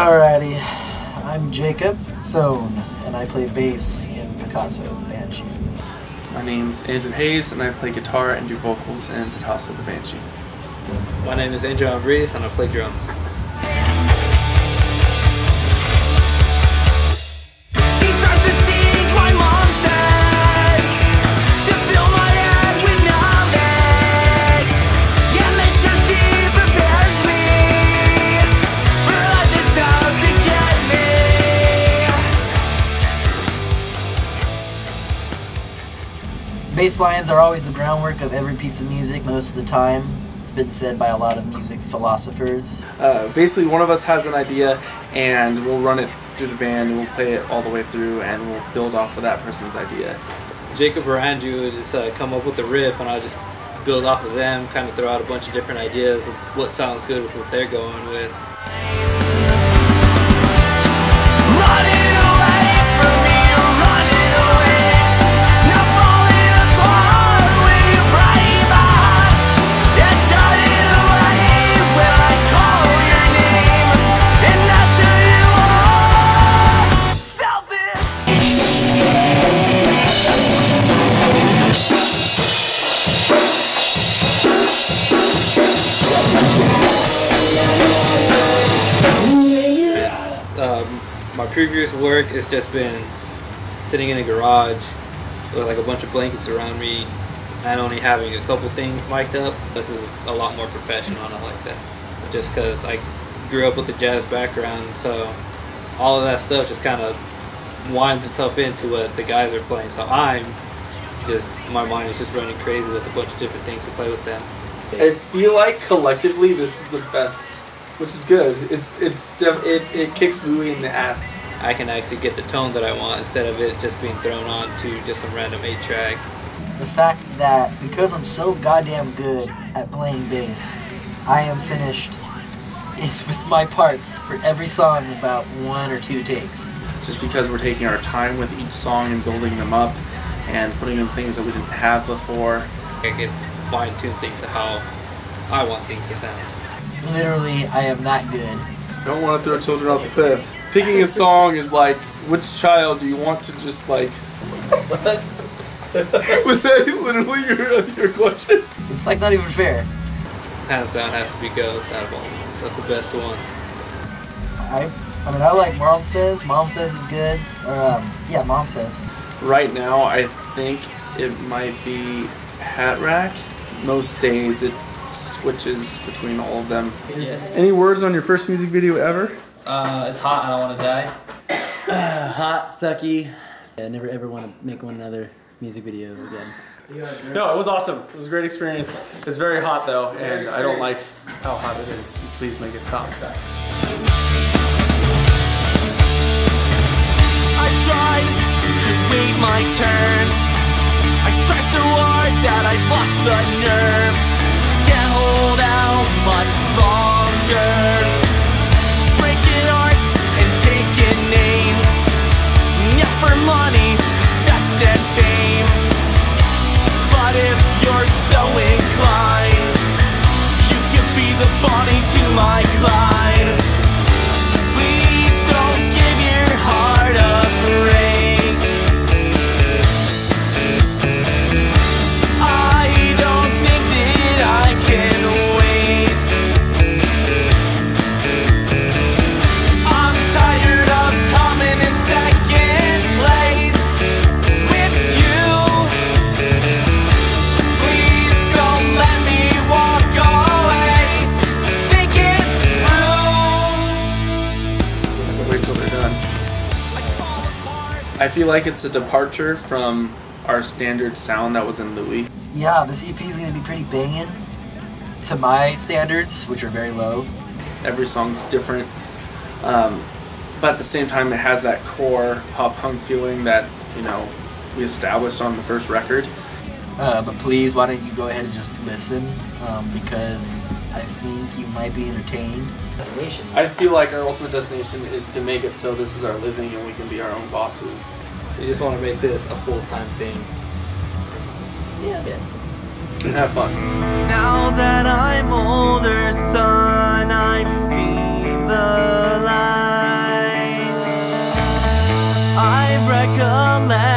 Alrighty, I'm Jacob Thone, and I play bass in Picasso the Banshee. My name's Andrew Hayes, and I play guitar and do vocals in Picasso the Banshee. My name is Andrew Ambries, and I play drums. Bass lines are always the groundwork of every piece of music most of the time. It's been said by a lot of music philosophers. Uh, basically, one of us has an idea, and we'll run it through the band, and we'll play it all the way through, and we'll build off of that person's idea. Jacob or Andrew would just uh, come up with a riff, and I'll just build off of them, kind of throw out a bunch of different ideas of what sounds good with what they're going with. Previous work has just been sitting in a garage with like a bunch of blankets around me and only having a couple things mic'd up. This is a lot more professional and I like that. Just because I grew up with a jazz background, so all of that stuff just kind of winds itself into what the guys are playing. So I'm just, my mind is just running crazy with a bunch of different things to play with them. I feel like collectively this is the best, which is good. It's it's def- it it kicks Louis in the ass. I can actually get the tone that I want instead of it just being thrown on to just some random 8 track. The fact that because I'm so goddamn good at playing bass, I am finished with my parts for every song in about one or two takes. Just because we're taking our time with each song and building them up, and putting in things that we didn't have before. I can fine tune things to how I want things to sound. Literally, I am not good. Don't want to throw children off the cliff. Picking a song is like, which child do you want to just like? Was that literally your your question? It's like not even fair. Hands down has to be Ghost out of all. of. That's the best one. I, I mean, I like Mom Says. Mom Says is good. Or, um, yeah, Mom Says. Right now, I think it might be Hat Rack. Most days it switches between all of them. Yes. Any words on your first music video ever? Uh, it's hot. I don't want to die. hot, sucky. I never ever want to make one another music video again. No, it was awesome. It was a great experience. It's very hot though, and I don't like how hot it is. Please make it stop. I tried to wait my turn. I tried so hard that I lost the nerve. Hold out much longer. I feel like it's a departure from our standard sound that was in Louis. Yeah, this EP is going to be pretty banging to my standards, which are very low. Every song's different, um, but at the same time, it has that core pop punk feeling that you know we established on the first record. Uh, but please, why don't you go ahead and just listen um, because I think you might be entertained. I feel like our ultimate destination is to make it so this is our living and we can be our own bosses. We just want to make this a full-time thing. Yeah, man. And have fun. Now that I'm older, son, I've seen the light. I recollect.